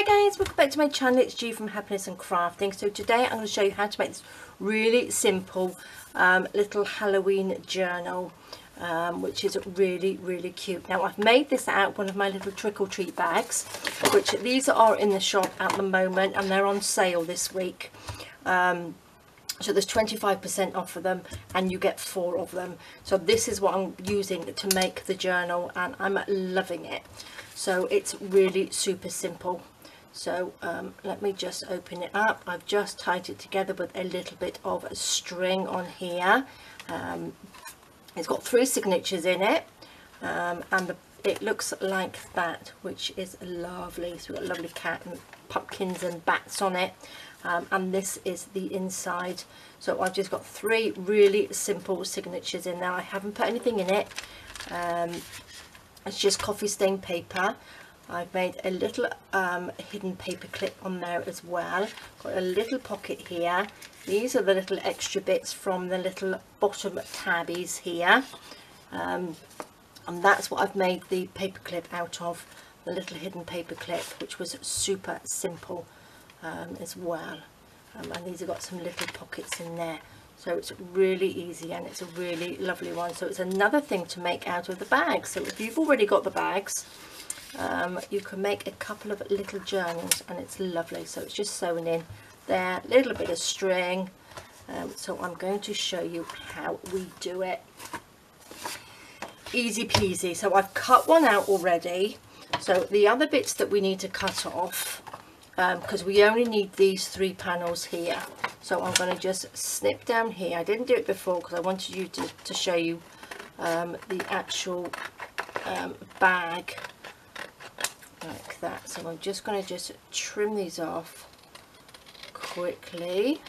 Hi guys, welcome back to my channel. It's Gi from Happiness in Crafting. So today I'm going to show you how to make this really simple um, little Halloween journal. Um, which is really really cute now I've made this out one of my little trick-or-treat bags which these are in the shop at the moment and they're on sale this week um, so there's 25% off of them and you get four of them so this is what I'm using to make the journal and I'm loving it so it's really super simple so um, let me just open it up. I've just tied it together with a little bit of string on here. Um, it's got three signatures in it. Um, and the, it looks like that which is lovely. So we've got lovely cat and pumpkins and bats on it. Um, and this is the inside. So I've just got three really simple signatures in there. I haven't put anything in it. Um, it's just coffee stained paper I've made a little um, hidden paper clip on there as well. Got a little pocket here. These are the little extra bits from the little bottom tabbies here. Um, and that's what I've made the paper clip out of the little hidden paper clip which was super simple um, as well. Um, and these have got some little pockets in there. So it's really easy and it's a really lovely one. So it's another thing to make out of the bags. So if you've already got the bags um, you can make a couple of little journals and it's lovely. So it's just sewn in there a little bit of string. Um, so I'm going to show you how we do it. Easy peasy. So I've cut one out already. So the other bits that we need to cut off because um, we only need these three panels here. So I'm going to just snip down here. I didn't do it before because I wanted you to, to show you um, the actual um, bag like that. So I'm just going to just trim these off quickly.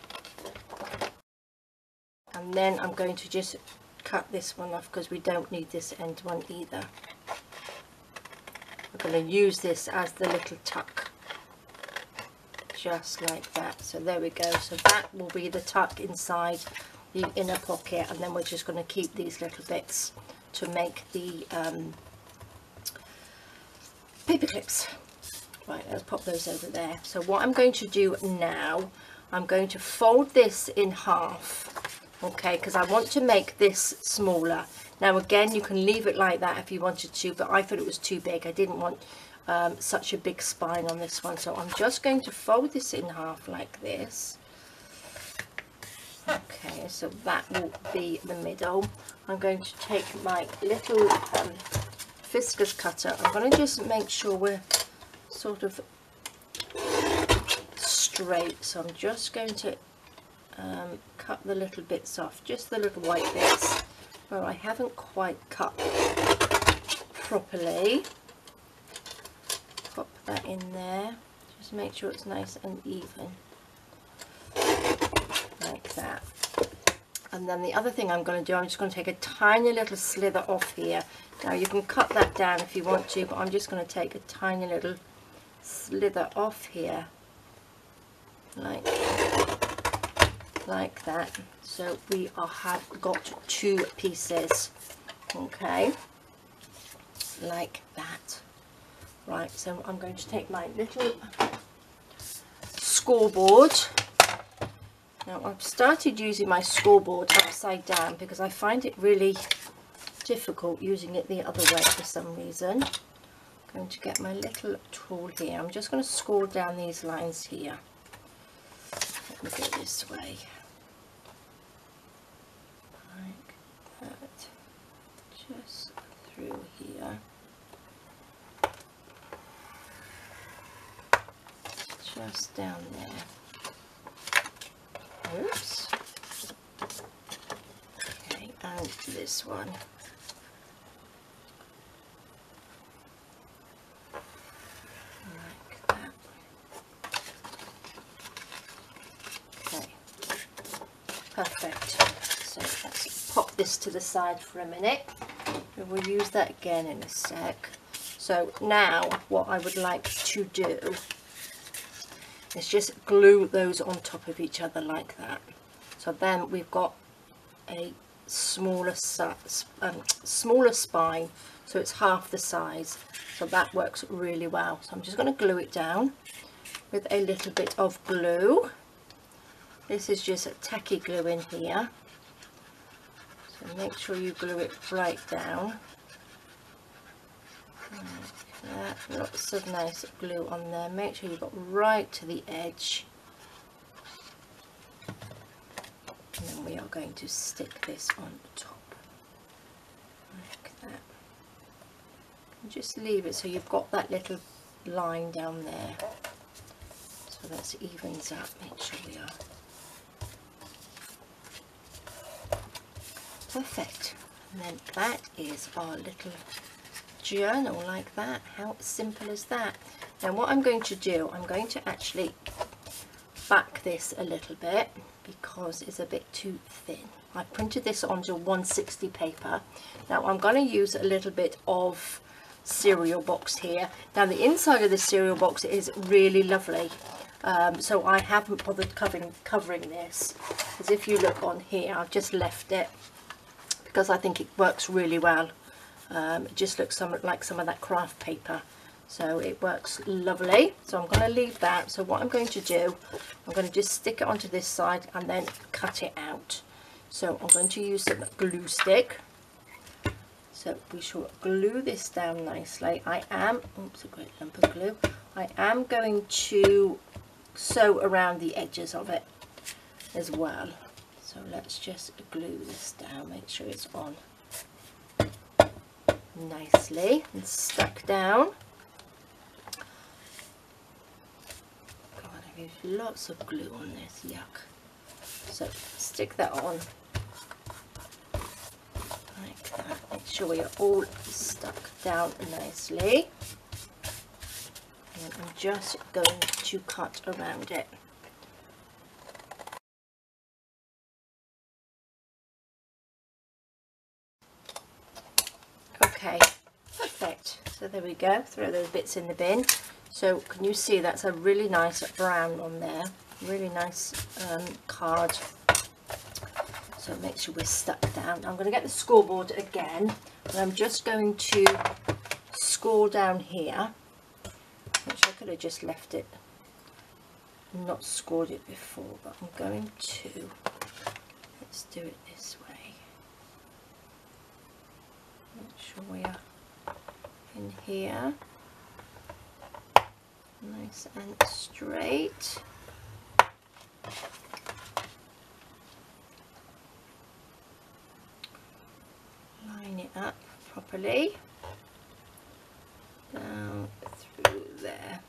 And then I'm going to just cut this one off because we don't need this end one either. I'm going to use this as the little tuck just like that. So there we go. So that will be the tuck inside the inner pocket and then we're just going to keep these little bits to make the um, paper clips. Right let's pop those over there. So what I'm going to do now I'm going to fold this in half okay because I want to make this smaller. Now again you can leave it like that if you wanted to but I thought it was too big. I didn't want um, such a big spine on this one. So I'm just going to fold this in half like this. Okay so that will be the middle. I'm going to take my little um, Fiskars cutter I'm going to just make sure we're sort of straight. So I'm just going to um, cut the little bits off just the little white bits. Where I haven't quite cut properly. Pop that in there. Just make sure it's nice and even. Like that and then the other thing I'm going to do I'm just going to take a tiny little slither off here. Now you can cut that down if you want to but I'm just going to take a tiny little slither off here. Like like that. So we are have got two pieces okay? Like that. Right so I'm going to take my little scoreboard now I've started using my scoreboard upside down because I find it really difficult using it the other way for some reason. I'm going to get my little tool here. I'm just going to score down these lines here. Let me go this way. Like that. Just through here. Just down there oops okay and this one. Like that. Okay, perfect. So let's pop this to the side for a minute. And we'll use that again in a sec. So now what I would like to do is just glue those on top of each other like that. So then we've got a smaller um, smaller spine so it's half the size. So that works really well. So I'm just going to glue it down with a little bit of glue. This is just a tacky glue in here. So make sure you glue it right down like lots of nice glue on there. Make sure you got right to the edge. And then we are going to stick this on top. Like that. And just leave it so you've got that little line down there. So that evens up make sure we are perfect. And then that is our little journal like that. How simple is that. Now what I'm going to do I'm going to actually back this a little bit because it's a bit too thin. I printed this onto 160 paper. Now I'm going to use a little bit of cereal box here. Now the inside of the cereal box is really lovely. Um, so I haven't bothered covering covering this. As if you look on here I've just left it because I think it works really well um, it just looks some, like some of that craft paper. So it works lovely. So I'm going to leave that. So what I'm going to do I'm going to just stick it onto this side and then cut it out. So I'm going to use some glue stick. So we shall glue this down nicely. I am oops a great lump of glue. I am going to sew around the edges of it as well. So let's just glue this down make sure it's on nicely and stuck down. God used lots of glue on this yuck. So stick that on. Like that. Make sure you're all stuck down nicely. And I'm just going to cut around it Okay, perfect. So there we go, throw those bits in the bin. So can you see that's a really nice brown on there, really nice um, card. So make sure we're stuck down. I'm going to get the scoreboard again, and I'm just going to score down here, which I could have just left it, not scored it before, but I'm going to, let's do it this way. Make sure we are in here. Nice and straight. Line it up properly. Down through there.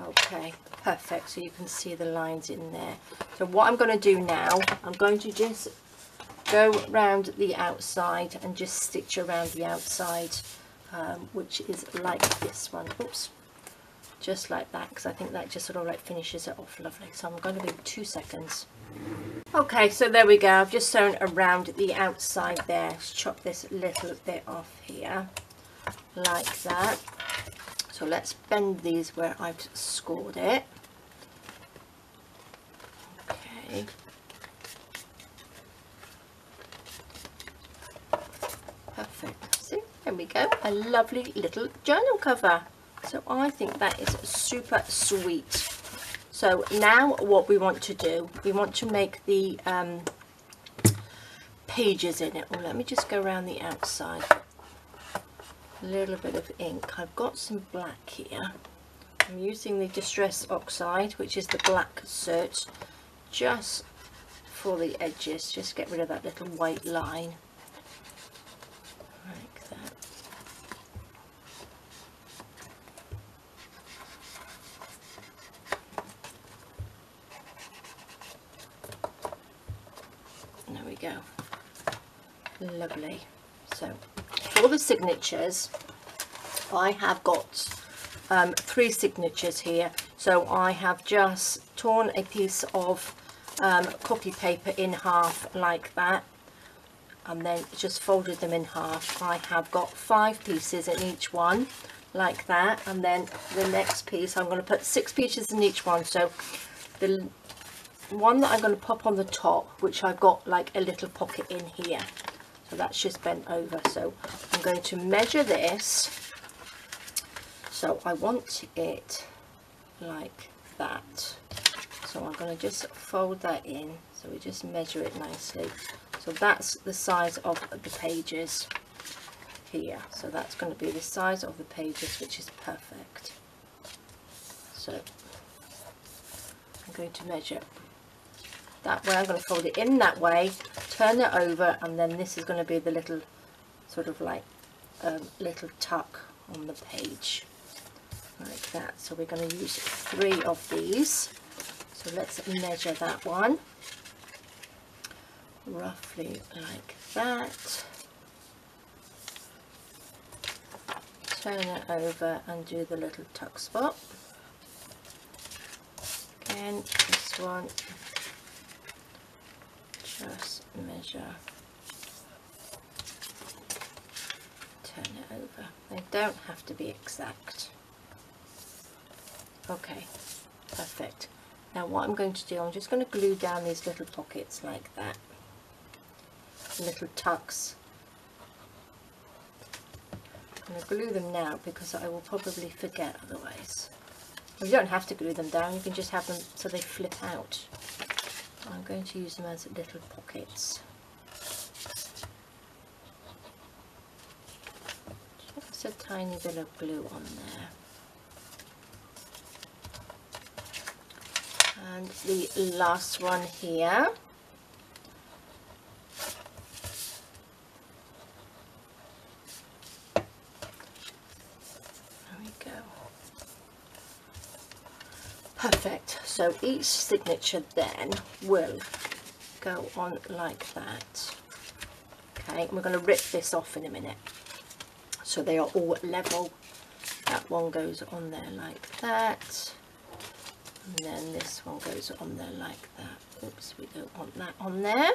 Okay perfect. So you can see the lines in there. So what I'm going to do now I'm going to just go round the outside and just stitch around the outside um, which is like this one. Oops. Just like that because I think that just sort of like finishes it off. Lovely. So I'm going to be two seconds. Okay so there we go. I've just sewn around the outside there. Chop this little bit off here like that. So let's bend these where I've scored it. Okay perfect see there we go a lovely little journal cover. So I think that is super sweet. So now what we want to do we want to make the um, pages in it. Well let me just go around the outside. A little bit of ink. I've got some black here. I'm using the Distress Oxide which is the Black Soot just for the edges. Just get rid of that little white line go. Lovely. So for the signatures, I have got um, three signatures here. So I have just torn a piece of um, copy paper in half like that and then just folded them in half. I have got five pieces in each one like that and then the next piece I'm going to put six pieces in each one so the one that I'm going to pop on the top which I've got like a little pocket in here that's just bent over. So I'm going to measure this. So I want it like that. So I'm going to just fold that in. So we just measure it nicely. So that's the size of the pages here. So that's going to be the size of the pages which is perfect. So I'm going to measure that way. I'm going to fold it in that way turn it over and then this is going to be the little sort of like um, little tuck on the page like that. So we're going to use three of these. So let's measure that one roughly like that. Turn it over and do the little tuck spot. Again this one just measure. Turn it over. They don't have to be exact. Okay perfect. Now what I'm going to do I'm just going to glue down these little pockets like that. Little tucks. I'm going to glue them now because I will probably forget otherwise. You don't have to glue them down you can just have them so they flip out I'm going to use them as little pockets. Just a tiny bit of glue on there. And the last one here. Perfect. So each signature then will go on like that. Okay, and we're going to rip this off in a minute. So they are all level. That one goes on there like that. And then this one goes on there like that. Oops, we don't want that on there.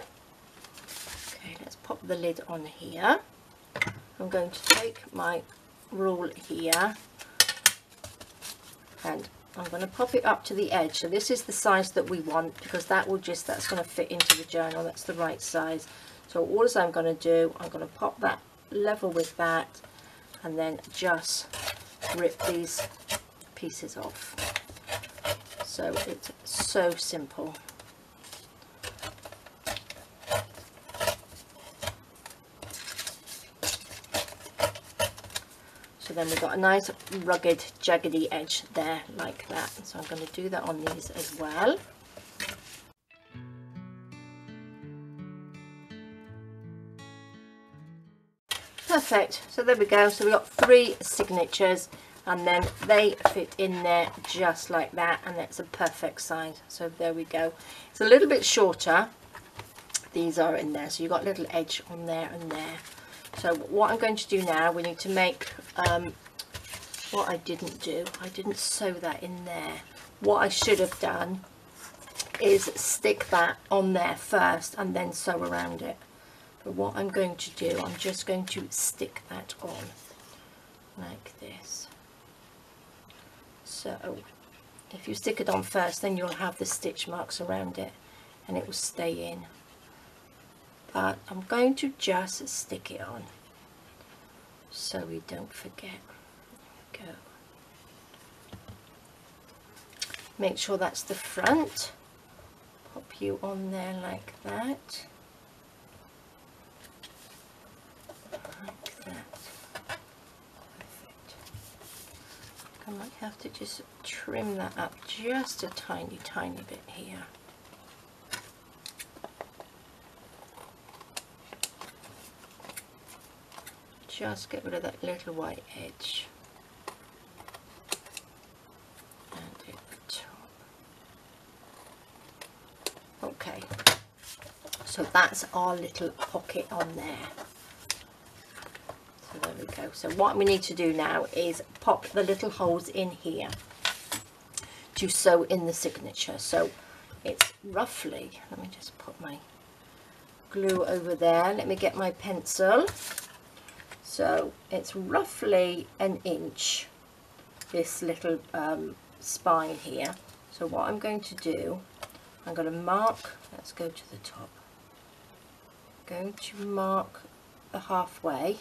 Okay, let's pop the lid on here. I'm going to take my rule here and I'm going to pop it up to the edge. So this is the size that we want because that will just that's going to fit into the journal. That's the right size. So all I'm going to do I'm going to pop that level with that and then just rip these pieces off. So it's so simple then we've got a nice rugged jaggedy edge there like that. So I'm going to do that on these as well. Perfect. So there we go. So we've got three signatures and then they fit in there just like that and that's a perfect size. So there we go. It's a little bit shorter. These are in there. So you've got a little edge on there and there so what I'm going to do now, we need to make um, what I didn't do. I didn't sew that in there. What I should have done is stick that on there first and then sew around it. But what I'm going to do, I'm just going to stick that on like this. So if you stick it on first, then you'll have the stitch marks around it and it will stay in but I'm going to just stick it on so we don't forget. Go. Make sure that's the front. Pop you on there like that. Like that. Perfect. I might have to just trim that up just a tiny, tiny bit here. Just get rid of that little white edge and the top. Okay, so that's our little pocket on there. So there we go. So what we need to do now is pop the little holes in here to sew in the signature. So it's roughly, let me just put my glue over there. Let me get my pencil. So it's roughly an inch, this little um, spine here. So what I'm going to do, I'm going to mark, let's go to the top, I'm going to mark the halfway,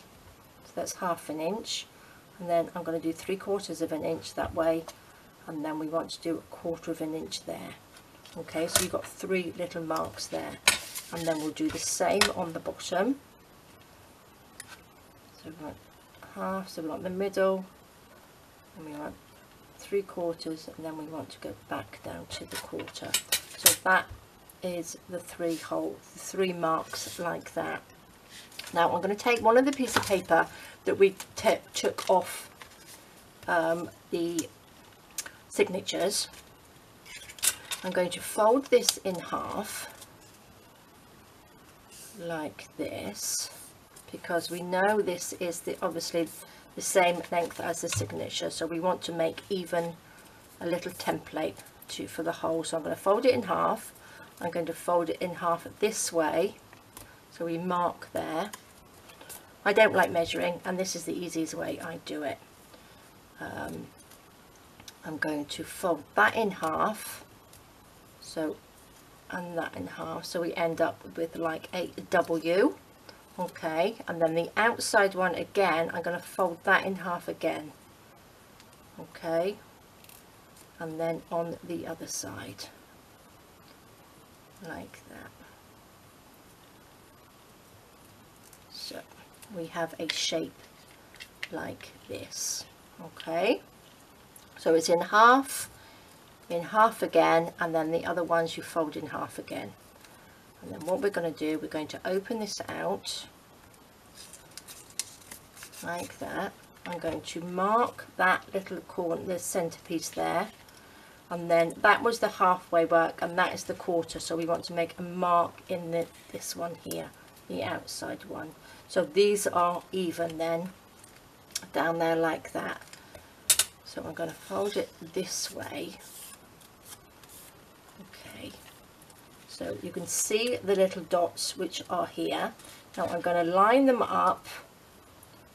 so that's half an inch. and then I'm going to do three quarters of an inch that way and then we want to do a quarter of an inch there okay so you've got three little marks there and then we'll do the same on the bottom so want half so we want the middle and we want three quarters and then we want to go back down to the quarter. So that is the three hole three marks like that. Now I'm going to take one of the piece of paper that we took off um, the signatures. I'm going to fold this in half like this because we know this is the obviously the same length as the signature so we want to make even a little template to for the hole so I'm going to fold it in half. I'm going to fold it in half this way. So we mark there. I don't like measuring and this is the easiest way I do it. Um, I'm going to fold that in half. So and that in half. So we end up with like a W okay and then the outside one again I'm going to fold that in half again. Okay and then on the other side. Like that. So we have a shape like this. Okay so it's in half in half again and then the other ones you fold in half again and then what we're going to do we're going to open this out like that. I'm going to mark that little corner the centerpiece there. And then that was the halfway work and that is the quarter. So we want to make a mark in the, this one here the outside one. So these are even then down there like that. So I'm going to fold it this way okay so you can see the little dots which are here. Now I'm going to line them up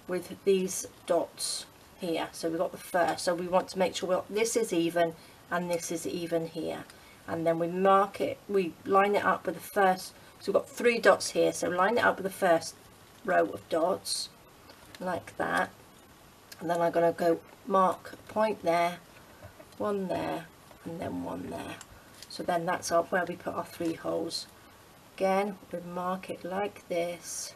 with these dots here. So we've got the first so we want to make sure well, this is even and this is even here. And then we mark it we line it up with the first so we've got three dots here. So line it up with the first row of dots like that. And then I'm going to go mark a point there one there and then one there so then that's where we put our three holes. Again we mark it like this.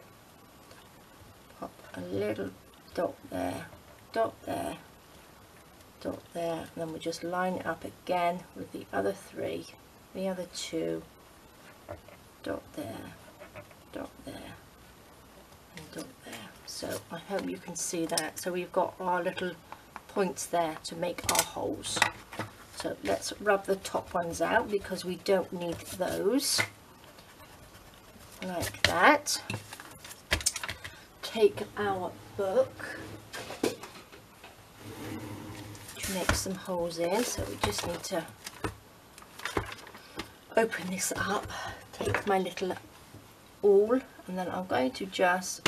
Pop a little dot there dot there dot there and then we just line it up again with the other three the other two dot there dot there and dot there. So I hope you can see that. So we've got our little points there to make our holes so let's rub the top ones out because we don't need those. Like that. Take our book. To make some holes in. So we just need to open this up. Take my little awl and then I'm going to just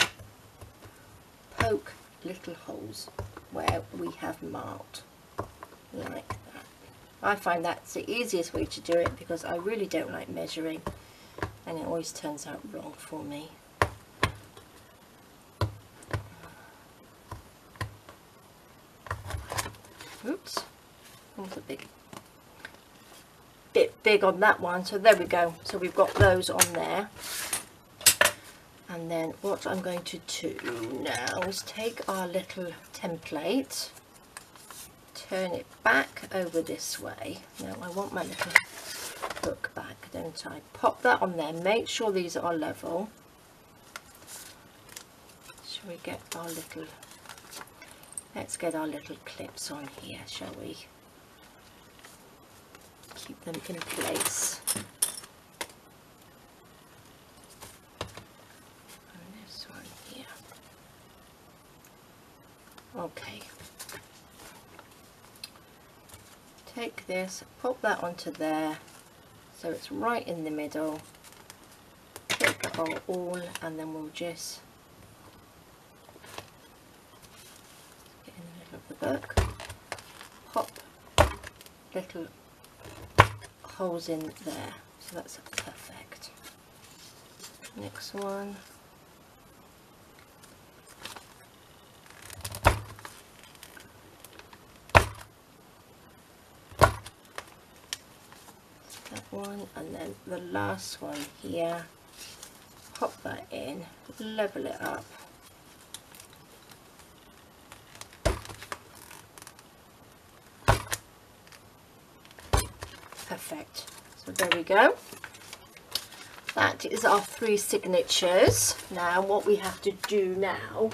poke little holes where we have marked like. I find that's the easiest way to do it because I really don't like measuring and it always turns out wrong for me. Oops, that's a big bit big on that one. So there we go. So we've got those on there. And then what I'm going to do now is take our little template turn it back over this way. Now I want my little book back don't I? Pop that on there. Make sure these are level. Shall we get our little let's get our little clips on here shall we? Keep them in place. Okay this pop that onto there so it's right in the middle. Take our awl and then we'll just get in the middle of the book. Pop little holes in there so that's perfect. Next one one and then the last one here. Pop that in level it up. Perfect. So there we go. That is our three signatures. Now what we have to do now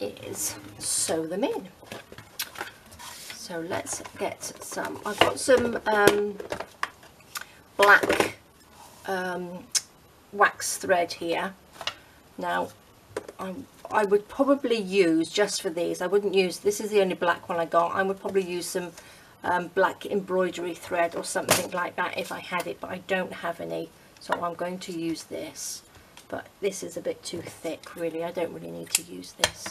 is sew them in. So let's get some I've got some um, black um, wax thread here. Now I, I would probably use just for these I wouldn't use this is the only black one I got I would probably use some um, black embroidery thread or something like that if I had it but I don't have any so I'm going to use this. But this is a bit too thick really I don't really need to use this.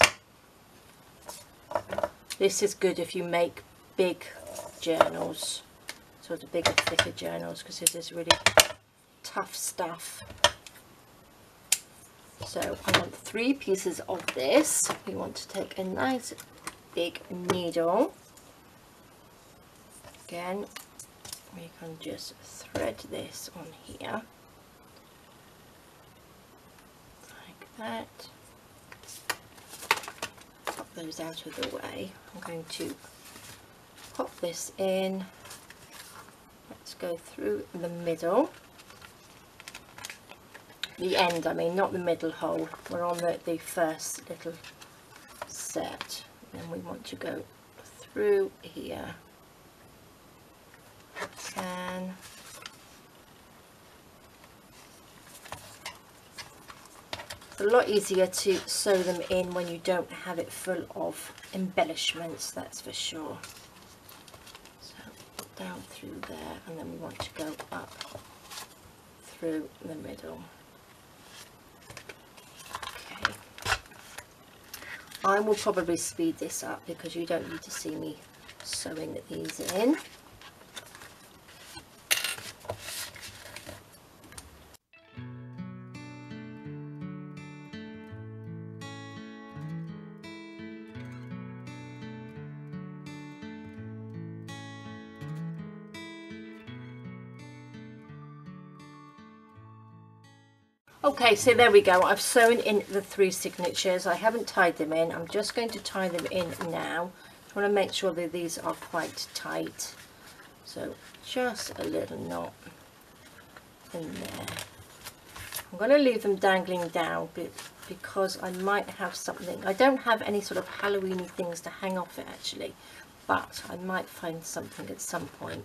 This is good if you make big journals sort of bigger thicker journals because this is really tough stuff. So I want three pieces of this. We want to take a nice big needle. Again we can just thread this on here. Like that. Pop those out of the way. I'm going to pop this in let's go through the middle. The end I mean not the middle hole. We're on the, the first little set. And we want to go through here. And it's a lot easier to sew them in when you don't have it full of embellishments that's for sure down through there and then we want to go up through the middle. Okay. I will probably speed this up because you don't need to see me sewing these in Okay, so there we go. I've sewn in the three signatures. I haven't tied them in. I'm just going to tie them in now. I want to make sure that these are quite tight. So just a little knot in there. I'm going to leave them dangling down because I might have something. I don't have any sort of Halloweeny things to hang off it actually, but I might find something at some point.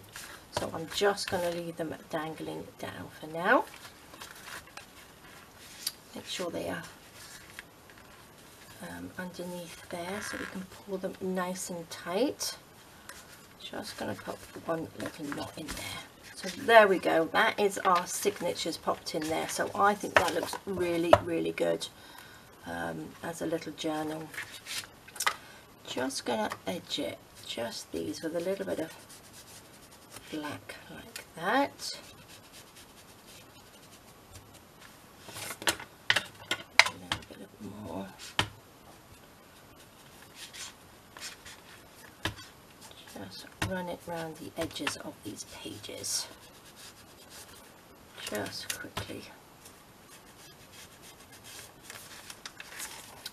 So I'm just going to leave them dangling down for now make sure they are um, underneath there so we can pull them nice and tight. Just going to pop one little knot in there. So there we go. That is our signatures popped in there. So I think that looks really really good um, as a little journal. Just going to edge it. Just these with a little bit of black like that run it around the edges of these pages. Just quickly.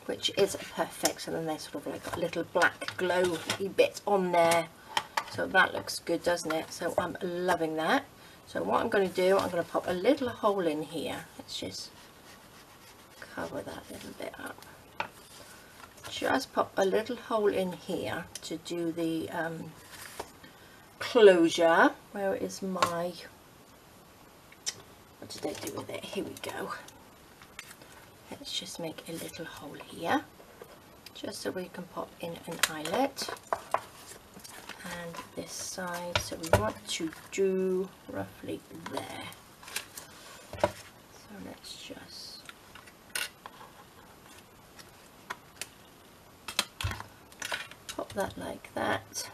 Which is perfect so then they sort of like a little black glowy bit on there. So that looks good doesn't it? So I'm loving that. So what I'm going to do I'm going to pop a little hole in here. Let's just cover that little bit up. Just pop a little hole in here to do the um, closure. Where is my, what did I do with it? Here we go. Let's just make a little hole here, just so we can pop in an eyelet. And this side, so we want to do roughly there. So let's just pop that like that.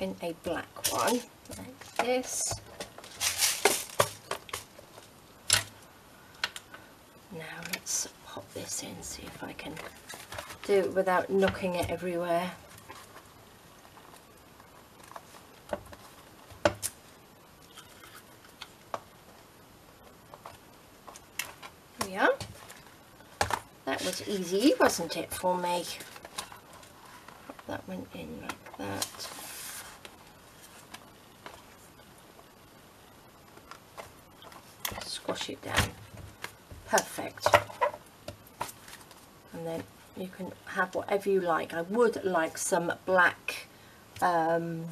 in a black one, like this. Now let's pop this in, see if I can do it without knocking it everywhere. There we are. That was easy, wasn't it, for me? That went in like that. It down. Perfect. And then you can have whatever you like. I would like some black um,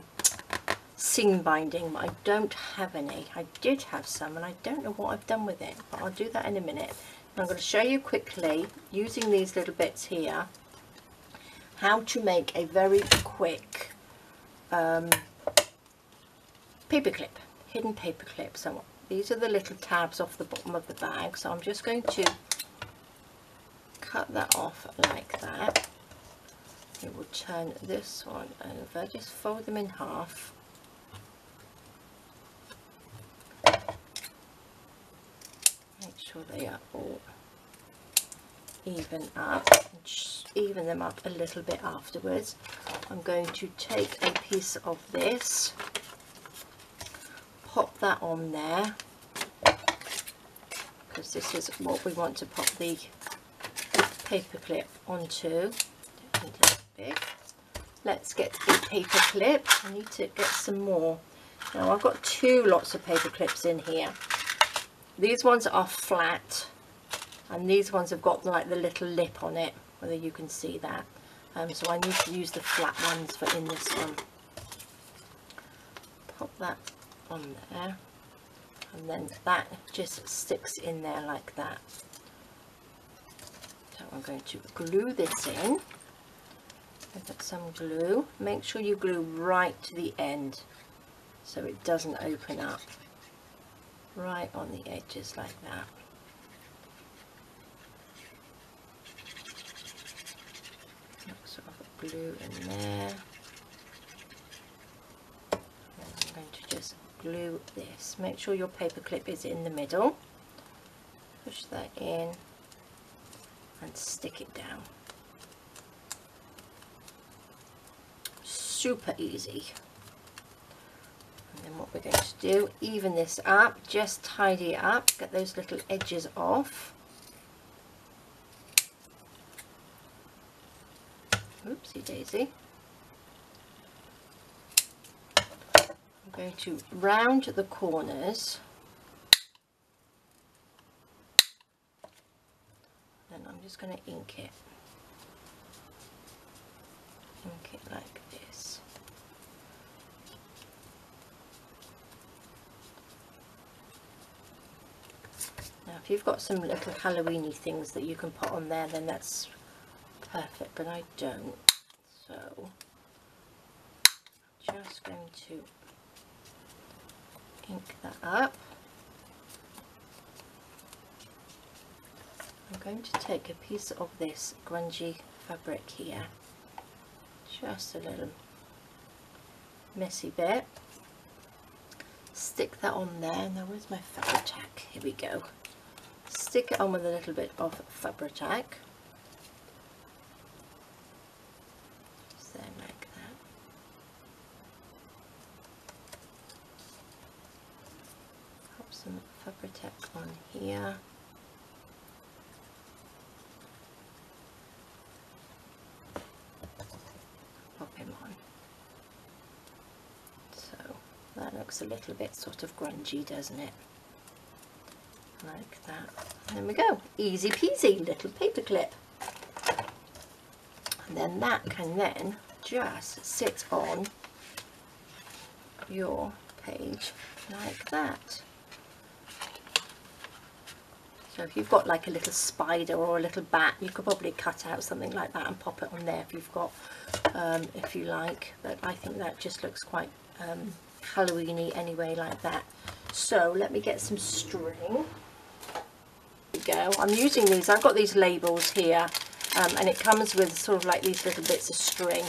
seam binding, but I don't have any. I did have some and I don't know what I've done with it, but I'll do that in a minute. I'm going to show you quickly, using these little bits here, how to make a very quick um, paper clip, hidden paper clip. So these are the little tabs off the bottom of the bag. So I'm just going to cut that off like that. It will turn this one over, just fold them in half. Make sure they are all even up even them up a little bit afterwards I'm going to take a piece of this pop that on there because this is what we want to pop the paper clip onto. Let's get the paper clip. I need to get some more. Now I've got two lots of paper clips in here. These ones are flat and these ones have got like the little lip on it whether you can see that. Um, so I need to use the flat ones for in this one. Pop that on there. And then that just sticks in there like that. So I'm going to glue this in. Put some glue. Make sure you glue right to the end so it doesn't open up. Right on the edges like that. Glue in there. I'm going to just glue this. Make sure your paper clip is in the middle. Push that in and stick it down. Super easy. And then what we're going to do, even this up, just tidy it up, get those little edges off. Oopsie daisy. Going to round the corners. Then I'm just going to ink it. Ink it like this. Now if you've got some little Halloweeny things that you can put on there then that's perfect, but I don't. So I'm just going to ink that up. I'm going to take a piece of this grungy fabric here, just a little messy bit. Stick that on there. Now where's my Fabri-Tac? Here we go. Stick it on with a little bit of Fabri-Tac. Fabri-Tac on here. Pop him on. So that looks a little bit sort of grungy, doesn't it? Like that. There we go. Easy peasy little paper clip. And then that can then just sit on your page like that. So if you've got like a little spider or a little bat, you could probably cut out something like that and pop it on there if you've got, um, if you like. But I think that just looks quite um, Halloweeny anyway, like that. So let me get some string. go. I'm using these. I've got these labels here, um, and it comes with sort of like these little bits of string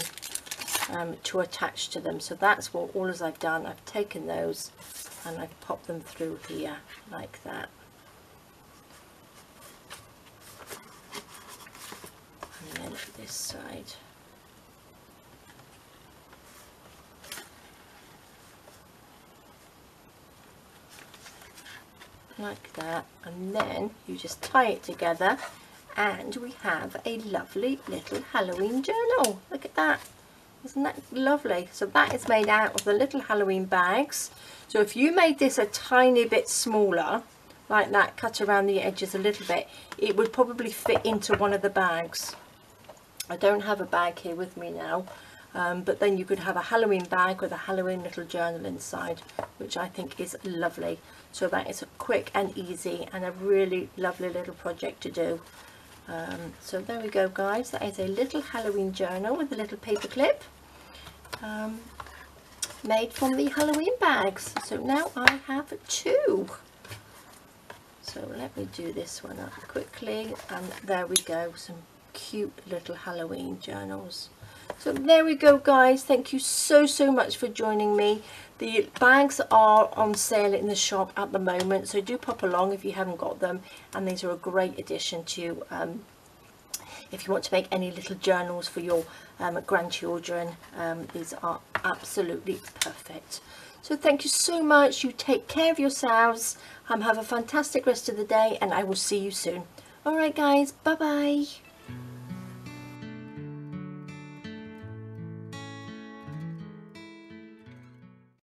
um, to attach to them. So that's what all as I've done. I've taken those and I've popped them through here like that. and then this side. Like that, and then you just tie it together and we have a lovely little Halloween journal. Look at that. Isn't that lovely? So that is made out of the little Halloween bags. So if you made this a tiny bit smaller, like that, cut around the edges a little bit, it would probably fit into one of the bags. I don't have a bag here with me now, um, but then you could have a Halloween bag with a Halloween little journal inside, which I think is lovely. So that is a quick and easy and a really lovely little project to do. Um, so there we go guys, that is a little Halloween journal with a little paper clip um, made from the Halloween bags. So now I have two. So let me do this one up quickly and there we go, some cute little Halloween journals. So there we go guys, thank you so so much for joining me. The bags are on sale in the shop at the moment so do pop along if you haven't got them and these are a great addition to um, if you want to make any little journals for your um, grandchildren um, these are absolutely perfect. So thank you so much, you take care of yourselves, um, have a fantastic rest of the day and I will see you soon. Alright guys, bye bye.